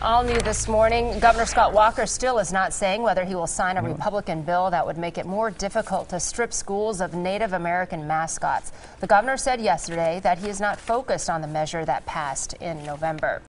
All new this morning, Governor Scott Walker still is not saying whether he will sign a mm-hmm. Republican bill that would make it more difficult to strip schools of Native American mascots. The governor said yesterday that he is not focused on the measure that passed in November.